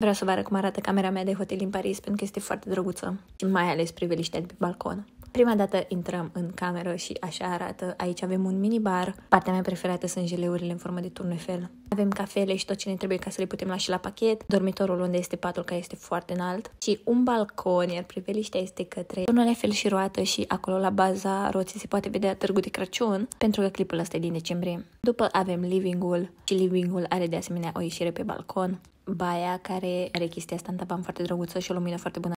Vreau să vă arăt cum arată camera mea de hotel din Paris, pentru că este foarte drăguță și mai ales priveliștea de pe balcon. Prima dată intrăm în cameră și așa arată. Aici avem un minibar. Partea mea preferată sunt geleurile în formă de turnefel. Avem cafele și tot ce ne trebuie ca să le putem lua și la pachet. Dormitorul unde este patul care este foarte înalt. Și un balcon, iar priveliștea este către turnul Eiffel și roată și acolo la baza roții se poate vedea târgul de Crăciun, pentru că clipul ăsta e din decembrie. După avem livingul și livingul are de asemenea o ieșire pe balcon baia care are chestia asta în tavan foarte drăguță și o lumină foarte bună